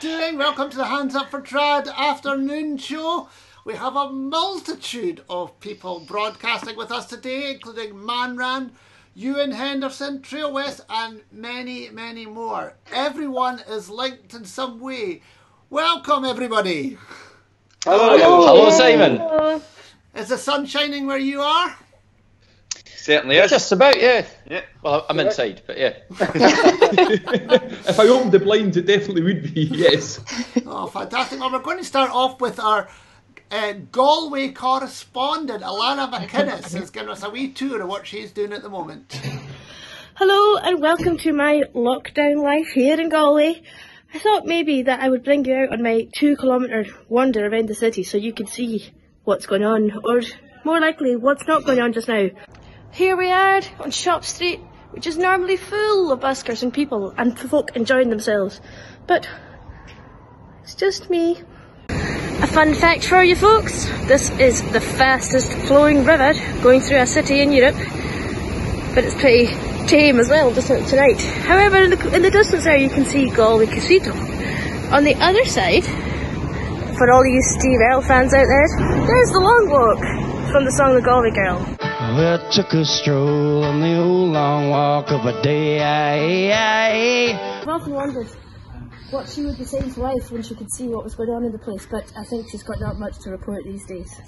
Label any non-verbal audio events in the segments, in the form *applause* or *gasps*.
doing? Welcome to the Hands Up for Trad afternoon show. We have a multitude of people broadcasting with us today, including Manran, Ewen Henderson, Trail West, and many, many more. Everyone is linked in some way. Welcome, everybody. Hello, Hello, Simon. Is the sun shining where you are? Certainly is. Just about, yeah. Yeah. Well, I'm inside, but yeah. *laughs* if I opened the blinds, it definitely would be, yes. *laughs* Oh, fantastic. Well, we're going to start off with our uh, Galway correspondent, Alana MacInnes, is giving us a wee tour of what she's doing at the moment. Hello and welcome to my lockdown life here in Galway. I thought maybe that I would bring you out on my two kilometre wander around the city so you could see what's going on, or more likely, what's not going on just now. Here we are on Shop Street, which is normally full of buskers and people and folk enjoying themselves. But it's just me. A fun fact for you folks, this is the fastest flowing river going through a city in Europe. But it's pretty tame as well, just like tonight. However, in the, in the distance there you can see Galway Cathedral. On the other side, for all you Steve Earle fans out there, there's the long walk from the song The Galway Girl. Well, I took a stroll on the old long walk of a day. I, I've often wondered what she would be saying to life when she could see what was going on in the place, but I think she's got not much to report these days.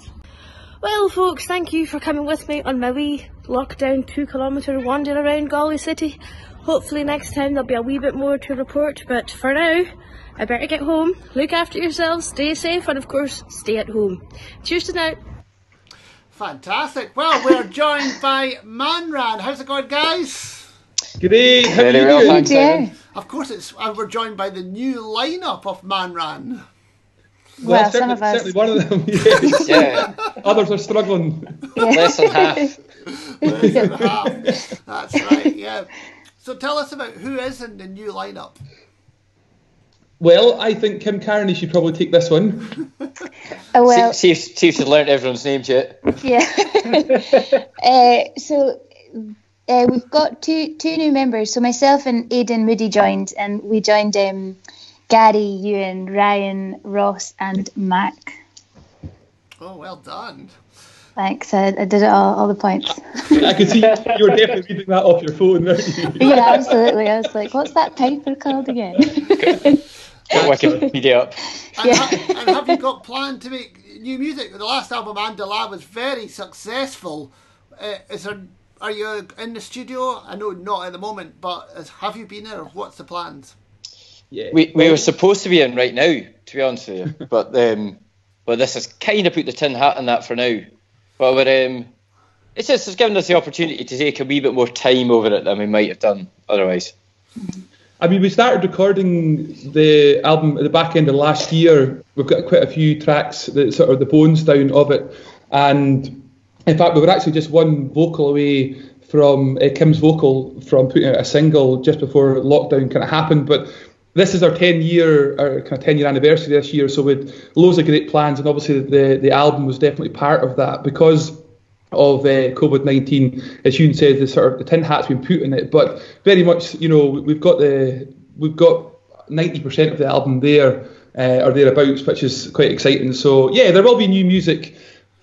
Well, folks, thank you for coming with me on my wee lockdown two kilometre wander around Galway City. Hopefully, next time there'll be a wee bit more to report, but for now, I better get home, look after yourselves, stay safe, and of course, stay at home. Cheers to now. Fantastic. Well, we're joined by Manran. How's it going, guys? Good day. How Very are you well, doing? thanks, Simon. Of course, it's uh, we're joined by the new lineup of Manran. Well, certainly, some of us. certainly one of them. *laughs* Yes. *laughs* Yeah, Others are struggling. less than half. *laughs* Less than half. That's right. Yeah. So tell us about who is in the new lineup. Well, I think Kim Carnie should probably take this one. Oh, *laughs* well, see, see, if, see if she's learnt everyone's names yet. yeah. *laughs* uh, so uh, we've got two two new members. So myself and Aidan Moodie joined, and we joined um, Gary, Ewen, Ryan, Ross, and Mac. Oh, well done. Thanks. I, I did it all, all the points. I could see you were definitely reading that off your phone, weren't you? *laughs* yeah, absolutely. I was like, what's that paper called again? Got Wikipedia up. And, Yeah. ha- and have you got planned to make new music? The last album, An Dà Là, was very successful. Uh, is there? Are you in the studio? I know not at the moment, but is, have you been there? What's the plans? Yeah. We, we were supposed to be in right now, to be honest with you, *laughs* but um, but this has kind of put the tin hat on that for now. But we're, um, it's just it's given us the opportunity to take a wee bit more time over it than we might have done otherwise. I mean, we started recording the album at the back end of last year. We've got quite a few tracks that sort of the bones down of it, and in fact, we were actually just one vocal away from uh, Kim's vocal from putting out a single just before lockdown kind of happened. But this is our 10 year, our kind of 10 year anniversary this year, so with loads of great plans, and obviously the the album was definitely part of that because of uh, COVID nineteen, as Ewen said, the sort of the tin hat's been put in it, but very much, you know, we've got the we've got ninety percent of the album there uh, or thereabouts, which is quite exciting. So yeah, there will be new music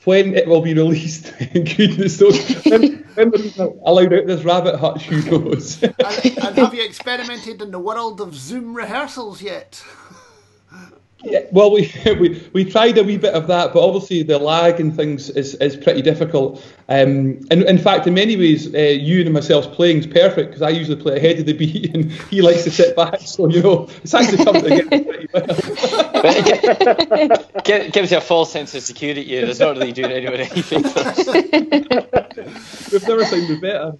when it will be *laughs* released. Goodness knows when, when we're allowed out this rabbit hutch, who knows? And, and have you experimented in the world of Zoom rehearsals yet? *laughs* Yeah, well, we, *laughs* we we tried a wee bit of that, but obviously the lag and things is, is pretty difficult. Um, and in fact, in many ways, uh, you and myself playing is perfect because I usually play ahead of the beat *laughs* and he likes to sit back. So you know, it's actually come together pretty well. It *laughs* gi- gi- gives you a false sense of security. It's not really doing anyone any favours. We've never sounded better.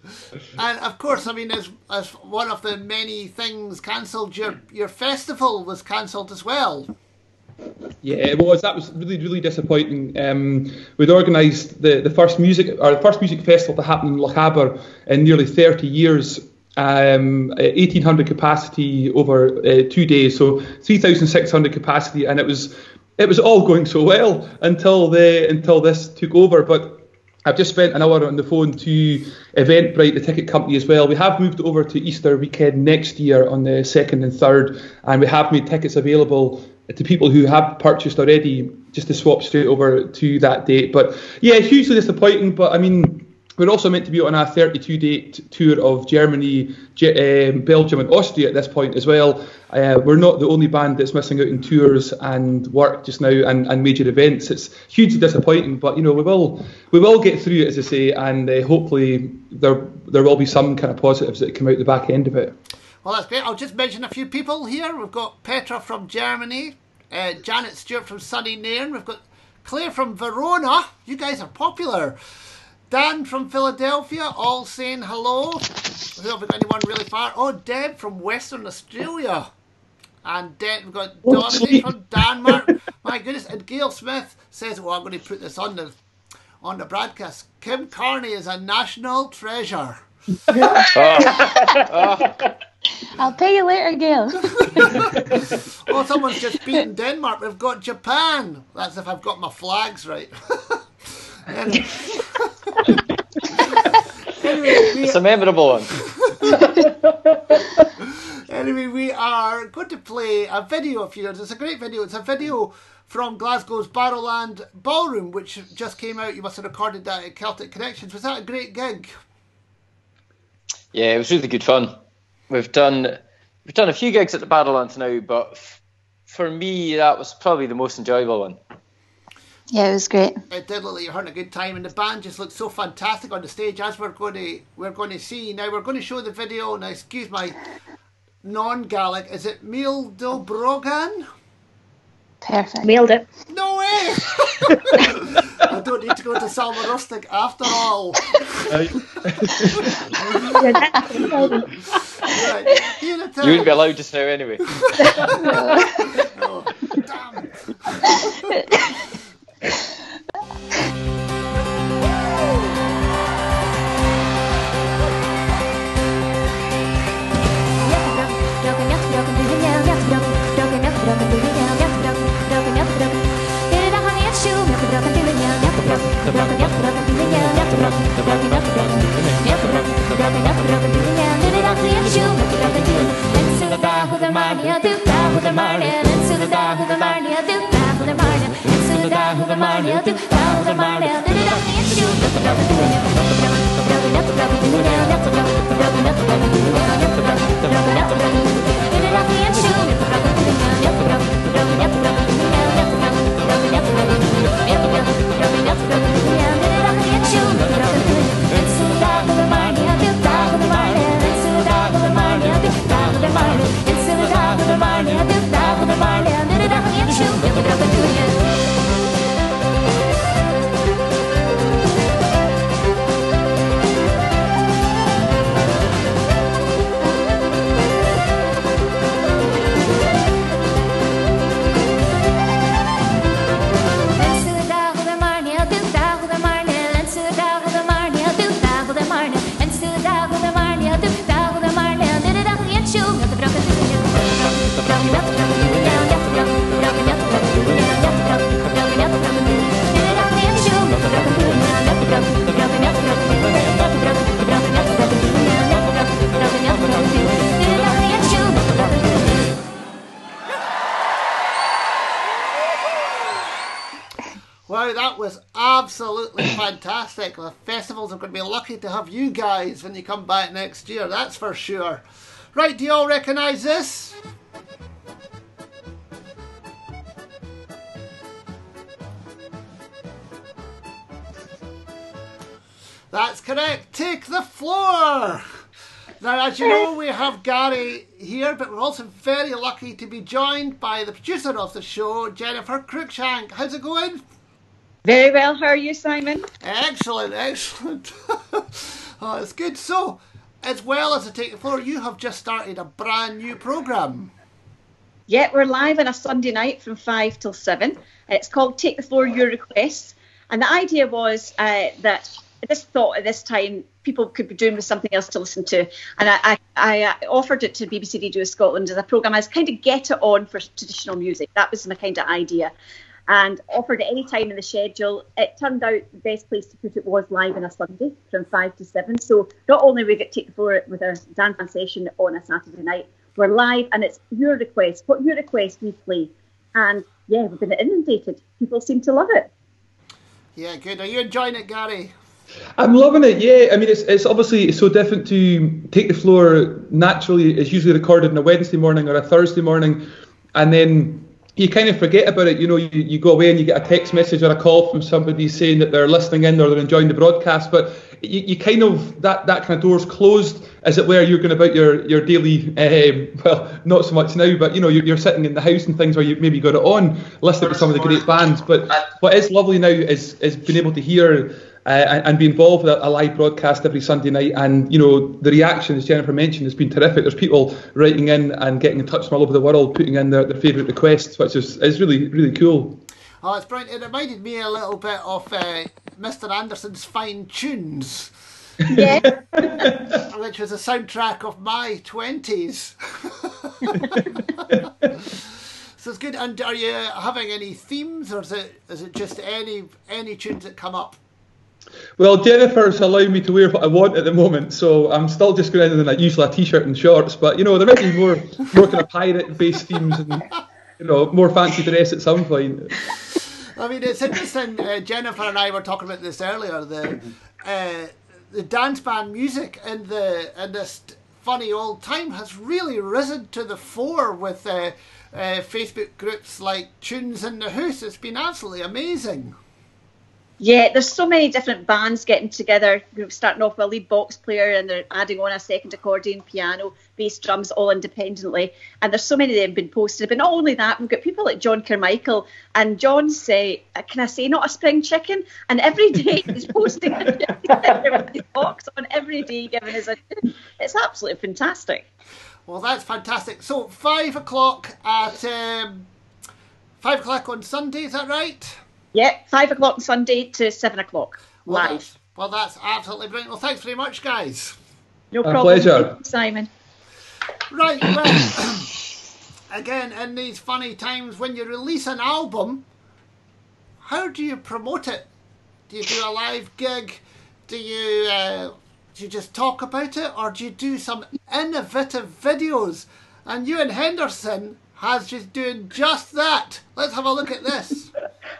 And of course, I mean, as as one of the many things cancelled, your your festival was cancelled as well. Yeah, it was. That was really, really disappointing. Um, we'd organised the, the first music or the first music festival to happen in Lochaber in nearly 30 years. Um, 1800 capacity over uh, two days, so 3,600 capacity, and it was it was all going so well until the until this took over. But I've just spent an hour on the phone to Eventbrite, the ticket company, as well. We have moved over to Easter weekend next year on the second and third, and we have made tickets available to people who have purchased already, just to swap straight over to that date. But yeah, hugely disappointing. But I mean, we're also meant to be on a 32 date tour of Germany, Ge- um, Belgium, and Austria at this point as well. Uh, we're not the only band that's missing out in tours and work just now and, and major events. It's hugely disappointing, but you know we will we will get through it as I say, and uh, hopefully there there will be some kind of positives that come out the back end of it. Well, that's great. I'll just mention a few people here. We've got Petra from Germany, uh, Janet Stewart from sunny Nairn. We've got Claire from Verona. You guys are popular. Dan from Philadelphia, all saying hello. Who have we got anyone really far? Oh, Deb from Western Australia. And then we've got oh, Dorothy from Denmark. My goodness. And Gail Smith says, well, I'm going to put this on the on the broadcast. Kim Carnie is a national treasure. *laughs* I'll pay you later, Gail. *laughs* Oh, someone's just beaten Denmark. We've got Japan. That's if I've got my flags right. *laughs* anyway. Anyway, we, It's a memorable one. *laughs* anyway, we are going to play a video of yours. It's a great video. It's a video from Glasgow's Barrowland Ballroom, which just came out. You must have recorded that at Celtic Connections. Was that a great gig? Yeah, it was really good fun. We've done we've done a few gigs at the Barrowlands now, but f- for me that was probably the most enjoyable one. Yeah, it was great. It did look like you're having a good time, and the band just looked so fantastic on the stage. As we're going to we're going to see now, we're going to show the video. Now, excuse my non-Gaelic. Is it Meal Dobrogan? Perfect. Mailed it. No way! *laughs* I don't need to go to Sabhal Mòr Ostaig after all. Right, here it You wouldn't be allowed just now anyway. *laughs* Oh, damn. *laughs* Wow, that was absolutely fantastic. The festivals are going to be lucky to have you guys when you come back next year, that's for sure. Right, do you all recognise this? That's correct. Take the floor. Now, as you know, we have Gary here, but we're also very lucky to be joined by the producer of the show, Jennifer Cruikshank. How's it going? Very well. How are you, Simon? Excellent, excellent. *laughs* oh, it's good. So, as well as the Take the Floor, you have just started a brand new programme. Yeah, we're live on a Sunday night from 5 till 7. It's called Take the Floor Your Requests. And the idea was uh, that I just thought at this time people could be doing with something else to listen to. And I, I, I uh, offered it to BBC Radio Scotland as a programme as kind of get it on for traditional music. That was my kind of idea. And offered at any time in the schedule. It turned out the best place to put it was live on a Sunday from 5 to 7. So not only we get to take the floor with our dance session on a Saturday night, we're live and it's your request. What your request we play. And yeah, we've been inundated. People seem to love it. Yeah, good. Are you enjoying it, Gary? I'm loving it. Yeah, I mean, it's it's obviously so different to take the floor naturally. It's usually recorded on a Wednesday morning or a Thursday morning, and then you kind of forget about it. You know, you, you go away and you get a text message or a call from somebody saying that they're listening in or they're enjoying the broadcast, but you, you kind of that that kind of door's closed, as it were. You're going about your your daily, uh, *laughs* well, not so much now, but you know, you're, you're sitting in the house and things where you maybe got it on, listening to some of the great bands. But what is lovely now is is being able to hear uh, and, and, be involved with a, a, live broadcast every Sunday night. And you know, the reaction, as Jennifer mentioned, has been terrific. There's people writing in and getting in touch from all over the world, putting in their, their favourite requests, which is is really really cool. Oh, it's brilliant. It reminded me a little bit of uh, Mr. Anderson's Fine Tunes. Yeah. *laughs* which was a soundtrack of my 20s. *laughs* so it's good. And are you having any themes or is it, is it just any any tunes that come up? Well, Jennifer's allowing me to wear what I want at the moment, so I'm still just going in like usually a t-shirt and shorts. But you know, there might be more more kind of pirate-based themes and you know more fancy dress at some point. I mean, it's interesting. Uh, Jennifer and I were talking about this earlier. The uh, the dance band music in the in this funny old time has really risen to the fore with uh, uh Facebook groups like Tunes in the House. It's been absolutely amazing. Yeah, there's so many different bands getting together, starting off with a lead box player and they're adding on a second accordion, piano, bass, drums, all independently. And there's so many of them been posted. But not only that, we've got people like John Carmichael and John's say, uh, can I say not a spring chicken? And every day *laughs* he's posting his box on every day, giving us a. It's absolutely fantastic. Well, that's fantastic. So five o'clock at um, five o'clock on Sunday, is that right? Yeah, five o'clock Sunday to seven o'clock well, live. That's, well, that's absolutely brilliant. Well, thanks very much, guys. No problem. pleasure. Simon. Right, *coughs* well, *coughs* again, in these funny times, when you release an album, how do you promote it? Do you do a live gig? Do you uh, do you just talk about it, or do you do some innovative videos? And Ewen Henderson has just doing just that. Let's have a look at this.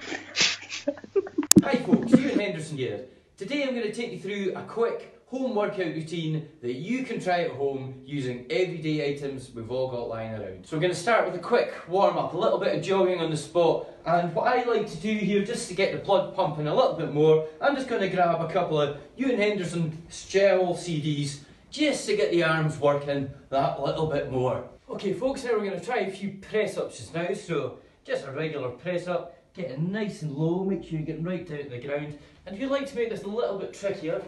Hi folks, Ewen Henderson here. Today I'm going to take you through a quick home workout routine that you can try at home using everyday items we've all got lying around. So we're going to start with a quick warm up, a little bit of jogging on the spot and what I like to do here just to get the blood pumping a little bit more, I'm just going to grab a couple of Ewen Henderson Gaol CDs just to get the arms working that little bit more. Okay folks, now we're going to try a few press ups just now, so just a regular press up, get it nice and low, make sure you get right down to the ground. And if you'd like to make this a little bit trickier,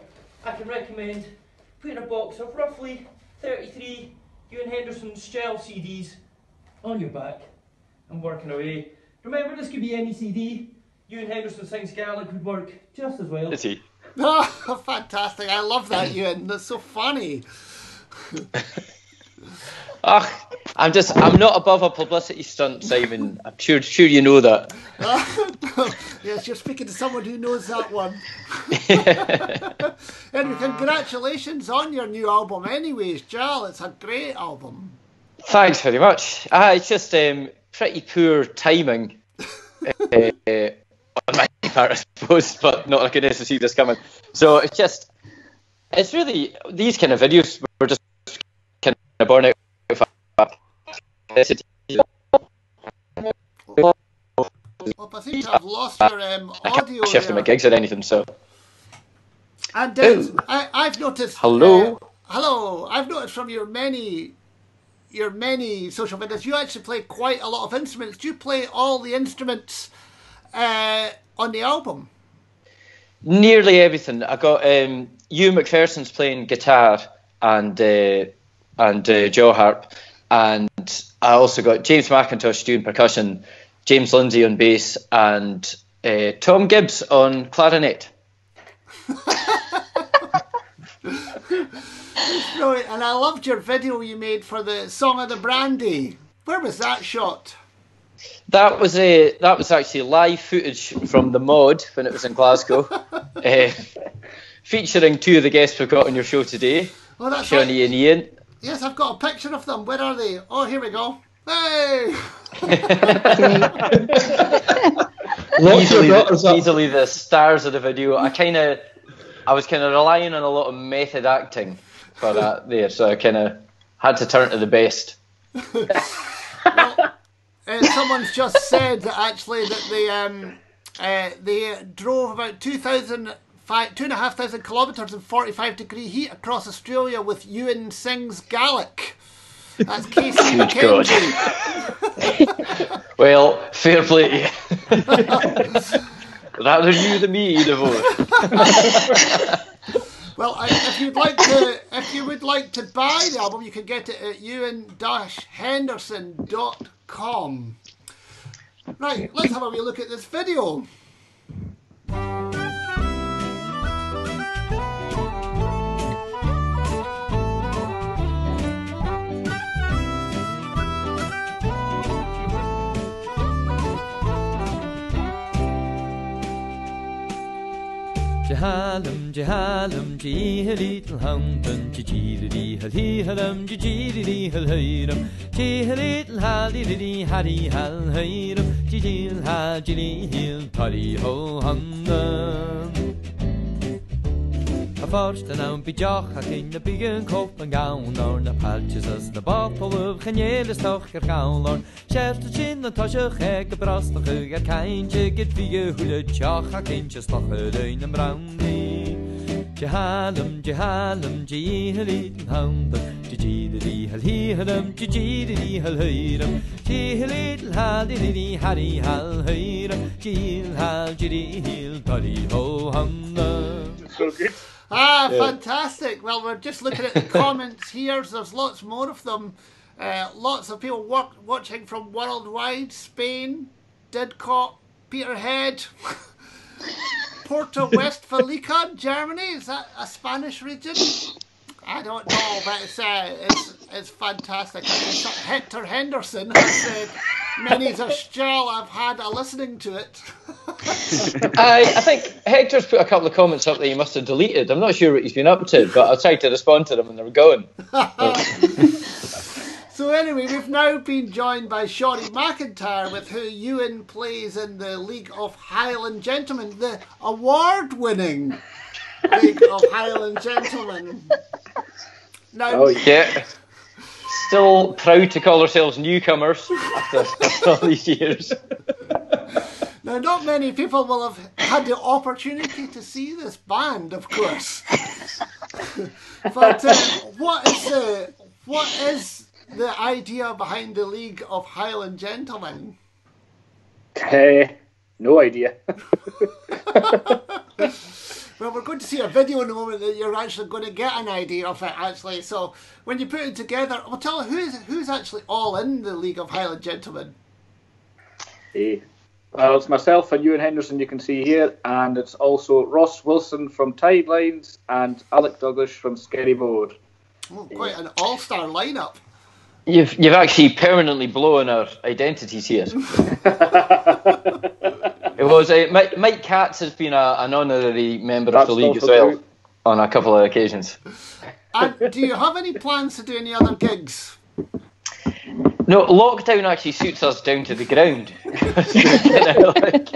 I can recommend putting a box of roughly 33 Ewen Henderson shell CDs on your back and working away. Remember, this could be any CD. Ewen Henderson Sings Gaelic would work just as well. Is he? *laughs* Oh, fantastic. I love that, *laughs* Ewen. That's so funny. Ugh, I'm just, I'm not above a publicity stunt, Simon. I'm sure, sure you know that. *laughs* yes, you're speaking to someone who knows that one. *laughs* and congratulations on your new album, anyways, Gaol. It's a great album. Thanks very much. Uh, it's just um, pretty poor timing *laughs* uh, on my part, I suppose, but not like I didn't see this coming. So it's just, it's really, these kind of videos were just kind of born out well, I think I've lost your um, audio. I can't my gigs or anything, so. And uh, I, I've noticed. Hello. Uh, hello. I've noticed from your many, your many social videos, you actually play quite a lot of instruments. Do you play all the instruments uh, on the album? Nearly everything. I got um, Hugh McPherson's playing guitar and uh, and uh, jaw harp, and I also got James Mackintosh doing percussion, James Lindsay on bass, and uh, Tom Gibbs on clarinet. *laughs* Brilliant. And I loved your video you made for the Song of the Brandy. Where was that shot? That was a that was actually live footage from the mod when it was in Glasgow, *laughs* uh, featuring two of the guests we've got on your show today, Oh, Seonaidh right. and Ian. Yes, I've got a picture of them. Where are they? Oh, here we go. Hey! *laughs* Lock your easily, daughters the, easily the stars of the video. I kind of, I was kind of relying on a lot of method acting for that there, so I kind of had to turn to the best. Uh, someone's just said that actually that they um, uh, they drove about 2,000 fi- two and a half thousand kilometres in 45 degree heat across Australia with Ewen Sings Gaelic. That's *laughs* Casey Good McKenzie. *laughs* Well, fair play. *laughs* to you. Rather you than me, Devote. Well, I, if you'd like to, if you would like to buy the album, you can get it at ewan-henderson.com. Right, let's have a wee look at this video. Jehalem, jehalem, jehalitl hampen, jejididi, halihalem, jejididi, halhairam, jehalidl halididi, hadi halhairam, jejil hajili, tari ho handam. A forst an am bidjach ac in na bigen kop an gawn or na palches as na chanel is toch ger gawn or Scherst a chin an tosche cheg a brastach ag a kaintje get vige hule tjach ac in just toch a lein am brownie Jehalem, jehalem, jehalit an handen. Jejididi hal hihalem, jejididi hal heiram Jehalit halididi hari hal heiram Jehil hal jidihil tari ho handam So good. Ah, Yeah. fantastic. Well, we're just looking at the *laughs* comments here. There's lots more of them. Uh, lots of people work, watching from worldwide Spain, Didcot, Peterhead, *laughs* Porta *laughs* Westfalica, Germany. Is that a Spanish region? I don't know, but it's, uh, it's, it's fantastic. Hector Henderson has said, Many's a still I've had a listening to it. *laughs* I, I think Hector's put a couple of comments up that he must have deleted. I'm not sure what he's been up to, but I tried to respond to them when they were going. *laughs* So anyway, we've now been joined by Seonaidh McIntyre, with who Ewen plays in the League of Highland Gentlemen, the award-winning League of Highland Gentlemen. Now, Oh, yeah. Yeah. Still proud to call ourselves newcomers after, after *laughs* all these years. now, not many people will have had the opportunity to see this band, of course. *laughs* but uh, what is the what is the idea behind the League of Highland Gentlemen? Uh, no idea. *laughs* Well, we're going to see a video in a moment that you're actually going to get an idea of it. Actually, so when you put it together, well, tell who's who's actually all in the League of Highland Gentlemen. Eh. Well, it's myself and Ewen Henderson you can see here, and it's also Ross Wilson from Tidelines and Alec Dalglish from Skerryvore. Oh, quite an all-star lineup. You've you've actually permanently blown our identities here. *laughs* *laughs* it was uh, Mike, Mike Katz has been a, an honorary member of the league as well true. on a couple of occasions. And do you have any plans to do any other gigs? No, lockdown actually suits us down to the ground. *laughs* we're kinda like,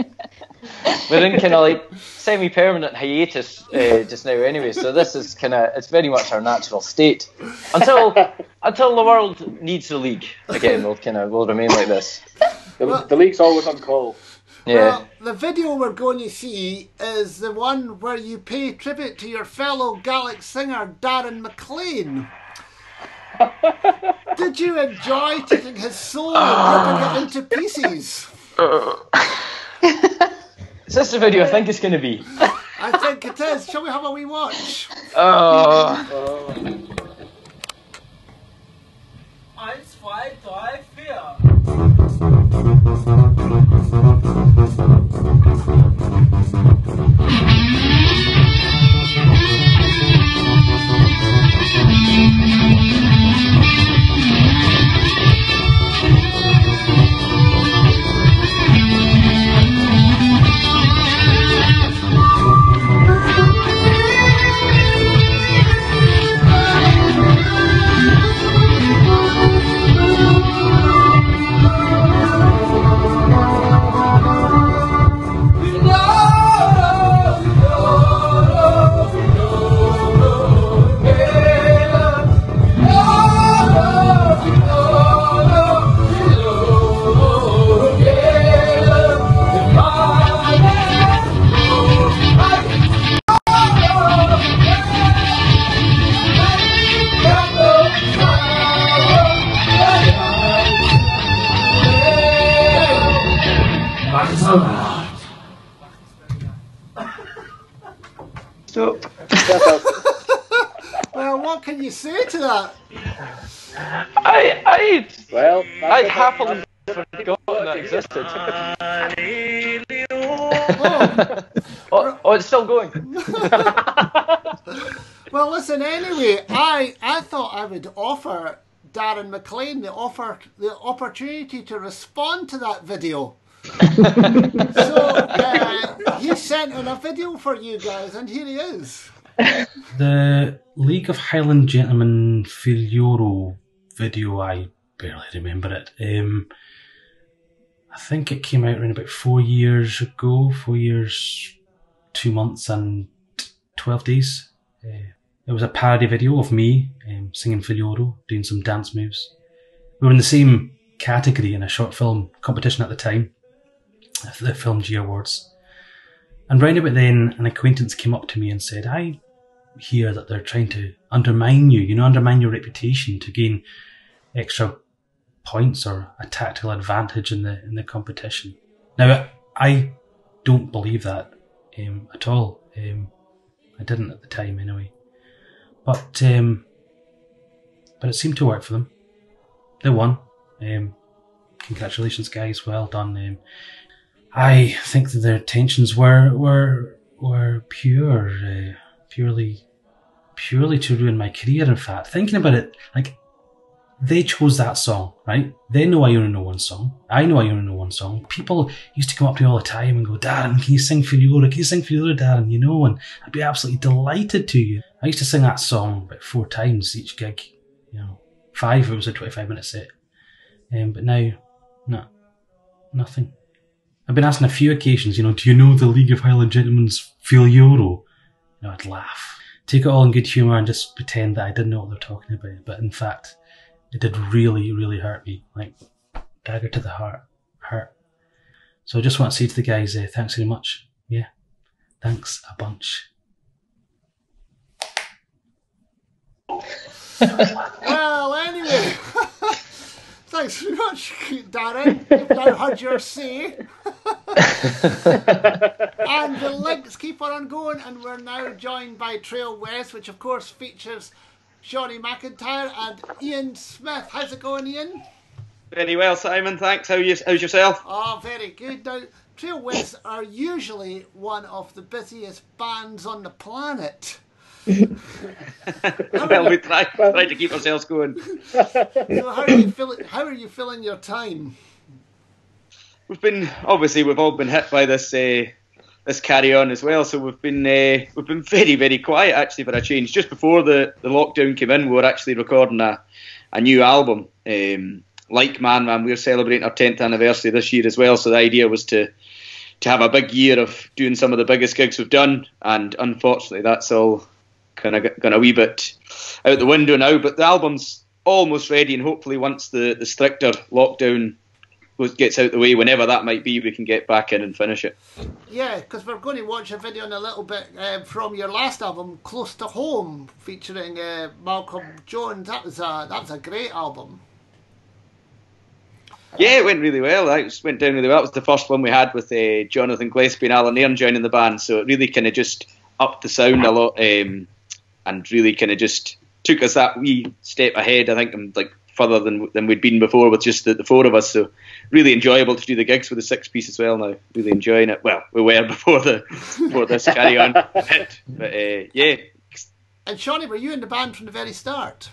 we're in kind of like semi-permanent hiatus uh, just now, anyway. So this is kind of it's very much our natural state until *laughs* until the world needs the league again. We'll kind of we'll remain like this. The, the league's always on call. Yeah. Well, the video we're going to see is the one where you pay tribute to your fellow Gaelic singer Darren McLean. *laughs* Did you enjoy taking his soul and ripping it into pieces? *laughs* Is this the video I think it's going to be? I think it is. Shall we have a wee watch? Oh. Eins, zwei, drei, vier. Thank you. So, well, what can you say to that? I, I, well, I happily forgotten that existed. oh. *laughs* oh, oh, it's still going. *laughs* well, listen. Anyway, I, I thought I would offer Darren McLean the offer, the opportunity to respond to that video. *laughs* so uh, he sent in a video for you guys, and here he is. The League of Highland Gentlemen Filioro video, I barely remember it. Um, I think it came out around about four years ago, four years, two months, and 12 days. Uh, it was a parody video of me um, singing Filioro, doing some dance moves. We were in the same category in a short film competition at the time, the Film G Awards. And round about then, an acquaintance came up to me and said, I hear that they're trying to undermine you, you know, undermine your reputation to gain extra points or a tactical advantage in the in the competition. Now, I don't believe that um, at all. Um, I didn't at the time, anyway. But um, but it seemed to work for them. They won. Um, congratulations, guys! Well done. I think that their intentions were were were pure, uh, purely, purely to ruin my career. In fact, thinking about it, like they chose that song, right? They know I only know one song. I know I only know one song. People used to come up to me all the time and go, Darren, can you sing Filiora? Can you sing Filiora, Darren? You know, and I'd be absolutely delighted to you. I used to sing that song about four times each gig. You know, five, it was a 25 minute set. Um, but now, no, nothing. I've been asked on a few occasions, you know, do you know the League of Highland Gentlemen's Filioro? You know, I'd laugh. Take it all in good humour and just pretend that I didn't know what they're talking about. But in fact, it did really, really hurt me. Like, dagger to the heart. Hurt. So I just want to say to the guys, uh, thanks very much. Yeah. Thanks a bunch. well, anyway, *laughs* thanks very much, Darren. You've now heard your say. *laughs* and the links keep on going, and we're now joined by Trail West, which of course features Seonaidh McIntyre and Ian Smith. How's it going, Ian? Very well, Simon. Thanks. How you? How's yourself? Oh, very good. Now, Trail West are usually one of the busiest bands on the planet. Well, we try, try to keep ourselves going. so how are you feeling? How are you feeling your time? We've been obviously we've all been hit by this uh, this carry on as well. So we've been uh, we've been very very quiet actually for a change. Just before the, the lockdown came in, we were actually recording a a new album. Um, like Manran, we're celebrating our 10th anniversary this year as well. So the idea was to to have a big year of doing some of the biggest gigs we've done, and unfortunately that's all kind of gone a wee bit out the window now. But the album's almost ready, and hopefully once the the stricter lockdown gets out the way, whenever that might be, we can get back in and finish it. Yeah, because we're going to watch a video in a little bit uh, from your last album, Close to Home, featuring uh, Malcolm Jones. That was a that was a great album. Yeah, it went really well. It went down really well. It was the first one we had with uh, Jonathan Gillespie and Alan Nairn joining the band, so it really kind of just upped the sound a lot, um, and really kind of just took us that wee step ahead. I think, and like further than than we'd been before with just the, the, four of us. So really enjoyable to do the gigs with the six piece as well. Now really enjoying it. Well, we were *laughs* before the before this carry on hit, *laughs* but uh, yeah. And Seonaidh, were you in the band from the very start?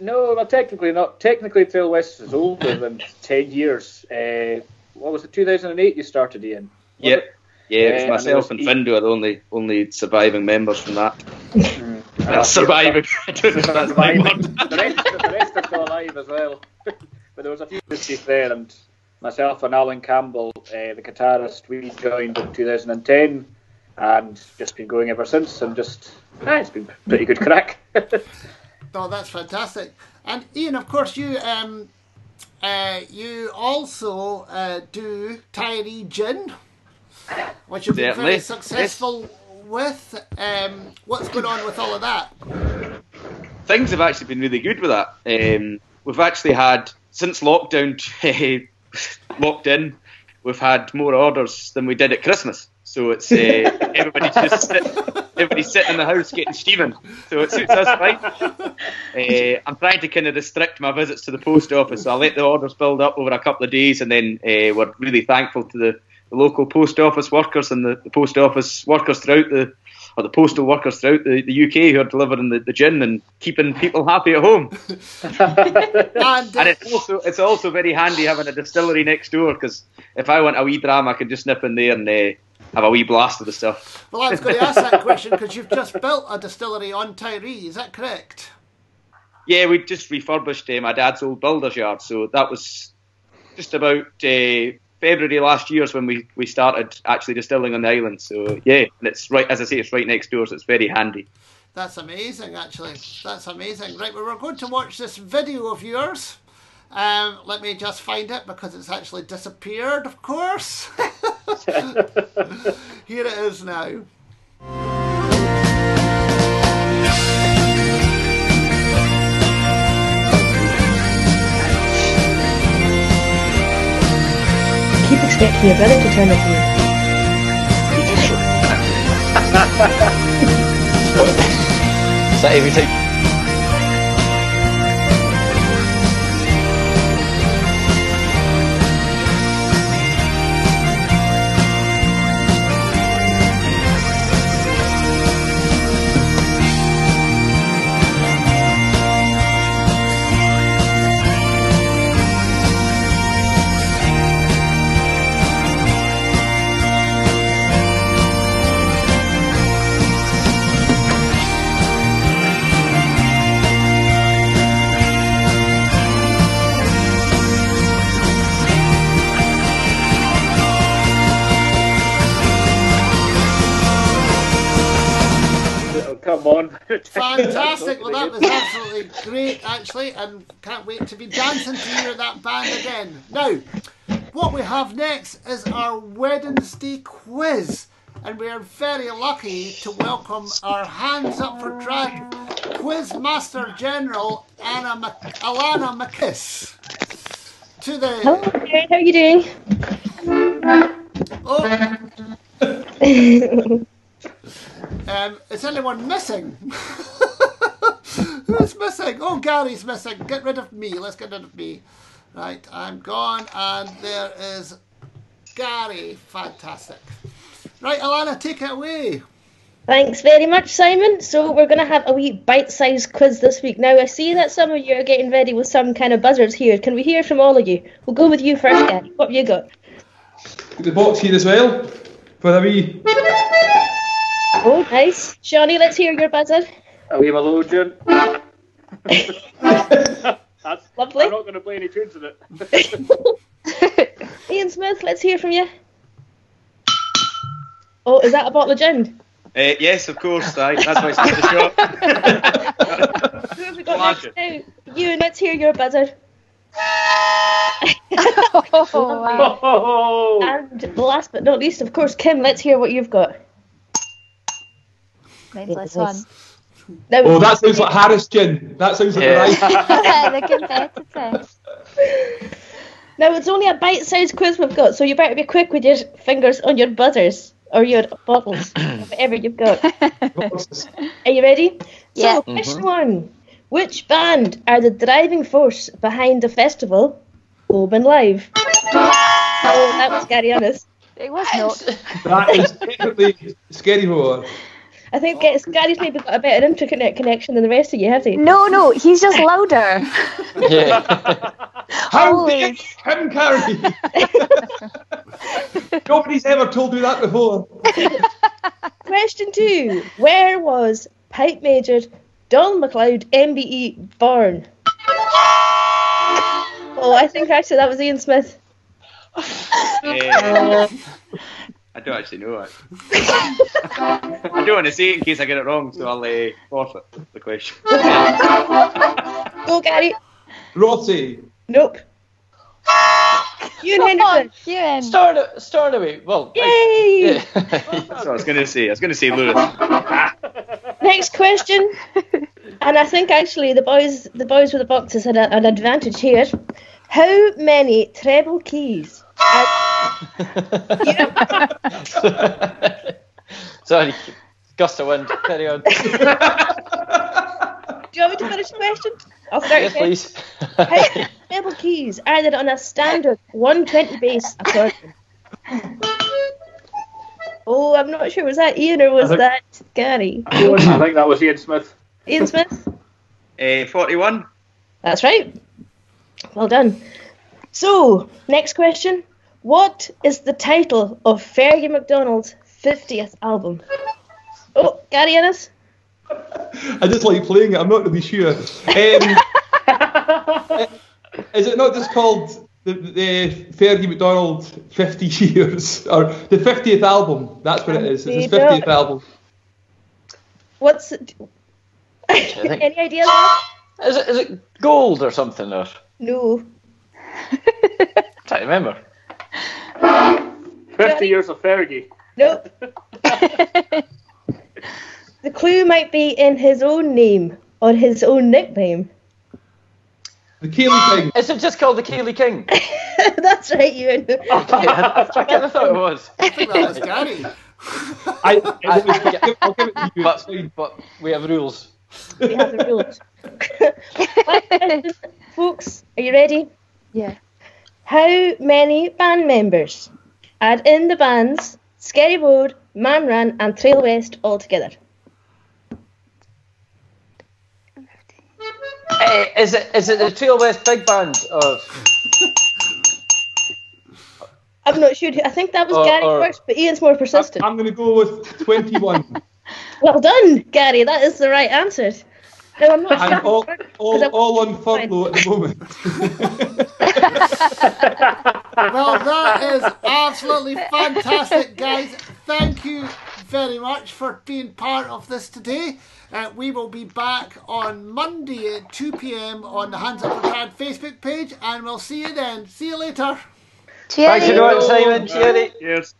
No, well, technically not. Technically, Trail West is older than ten years. Uh, what was it? 2008 you started, Ian? Yep. It? Yeah, it was uh, myself and, and Findo are the only only surviving members from that. Mm. well, surviving. I don't know *laughs* that's my word. the, rest, the rest *laughs* are still alive as well. *laughs* but there was a few fifties there, and myself and Alan Campbell, uh, the guitarist, we joined in 2010, and just been going ever since. And just, ah, it's been pretty good crack. oh, that's fantastic. And Ian, of course, you um, uh, you also uh, do Tiree Gin which you've been very successful yes. With. Um, what's going on with all of that? Things have actually been really good with that. Um, we've actually had since lockdown *laughs* locked in, we've had more orders than we did at Christmas. So it's uh, *laughs* everybody's just sit, everybody's sitting in the house getting steaming. So it suits us fine. Uh, I'm trying to kind of restrict my visits to the post office, so I let the orders build up over a couple of days, and then uh, we're really thankful to the, the local post office workers and the, the post office workers throughout the or the postal workers throughout the, the UK who are delivering the, the gin and keeping people happy at home. and, *laughs* and it's also it's also very handy having a distillery next door because if I want a wee dram, I can just nip in there and uh, have a wee blast of the stuff. Well, I was going to ask that question because you've just built a distillery on Tiree. Is that correct? Yeah, we just refurbished uh, my dad's old builder's yard, so that was just about uh, February last year is when we, we started actually distilling on the island. So yeah, and it's right as I say, it's right next door, so it's very handy. That's amazing, actually. That's amazing. Right, well, we're going to watch this video of yours. Um, let me just find it because it's actually disappeared, of course. *laughs* *laughs* Here it is now. Keep expecting your to turn up here. *laughs* Is that every time? That was *laughs* absolutely great, actually, and can't wait to be dancing to hear that band again. Now, what we have next is our Wednesday quiz, and we are very lucky to welcome our Hands Up for Trad Quiz Master General Anna Mc- Alana MacInnes to the. Hello, Karen. How are you doing? Oh. *laughs* Um, is anyone missing? *laughs* Who's missing? Oh, Gary's missing. Get rid of me. Let's get rid of me. Right, I'm gone, and there is Gary. Fantastic. Right, Alana, take it away. Thanks very much, Simon. So we're going to have a wee bite-sized quiz this week. Now I see that some of you are getting ready with some kind of buzzers here. Can we hear from all of you? We'll go with you first, Gary. What have you got? The box here as well for a wee. Oh, nice. Seonaidh, let's hear your buzzer. A wee melodeon. That's, *laughs* Lovely. I'm not going to play any tunes in it. *laughs* Ian Smith, let's hear from you. Oh, is that a bottle of gin? Uh, yes, of course. Aye, that's why I started the shop. Who have we got next now? You, let's hear your buzzer. Oh, *laughs* And last but not least, of course, Kim, let's hear what you've got. Mine's less fun. Now, Oh, that sounds like Harris gin. That sounds like Yeah. the right. the competitive. Now it's only a bite-sized quiz we've got, so you better be quick with your fingers on your buzzers or your bottles, *clears throat* whatever you've got. *laughs* Are you ready? Yeah. So, question one: Which band are the driving force behind the festival Oban Live? *laughs* Oh, that was Gary Innes. It was not. That is definitely Skerryvore. I think it's, Gary's maybe got a better internet connection than the rest of you, has he? No, no, he's just *laughs* louder. Yeah. *laughs* How dare him, Carrie? Nobody's ever told me that before. *laughs* Question two: Where was Pipe Major Don McLeod MBE born? Oh, I think actually that was Ian Smith. Uh, I don't actually know it. *laughs* I don't want to say it in case I get it wrong, so I'll uh, forfeit the question. Go, Gary. Rossi. Nope. Ewen Henderson. Ewen. Start, start away. Well, Yay! So I was going to say, I was going to say Lewis. Next question. And I think actually the boys, the boys with the boxes had a, an advantage here. How many treble keys are Sorry, gust of wind. Carry on. *laughs* Do you want me to finish the question? I'll start yes, again. please. How many treble keys are there on a standard 120 bass accordion? Oh, I'm not sure. Was that Ian or was think- that Gary? I think that was Ian Smith. Ian Smith? Uh, 41. That's right. Well done. So, next question. What is the title of Fergie MacDonald's 50th album? Oh, Gary Innes? I just like playing it. I'm not really sure. Um, *laughs* is it not just called the, the Fergie MacDonald 50 years or the 50th album? That's what it is. It's his They don't- 50th album. What's *laughs* it? Any idea Rob? *gasps* Is it, is it gold or something? Or No. *laughs* trying to remember. 50 years of Fergie. Nope. *laughs* the clue might be in his own name or his own nickname. The Ceilidh King. *gasps* Is it just called the Ceilidh King? *laughs* That's right, Ewen. Oh, I kind of thought it was. I think that was Gary. I, I'll give it to you. But, but we have rules. we have the rules. Folks, are you ready? Yeah. How many band members are in the bands Skerryvore, Man Ran, and Trail West all together? Eh, is it is it the Trail West Big Band or I'm not sure. I think that was Or- Gary or- first, but Ian's more persistent. I'm going to go with 21. *laughs* Well done, Gary. That is the right answer. No, I'm not and sure. all, *laughs* all, all on furlough at the *laughs* moment. *laughs* Well, that is absolutely fantastic, guys. Thank you very much for being part of this today. Uh, we will be back on Monday at 2 pm on the Hands Up for Trad Facebook page, and we'll see you then. See you later. Thanks for doing it, Simon. Cheery. Cheers.